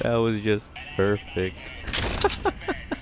That was just perfect.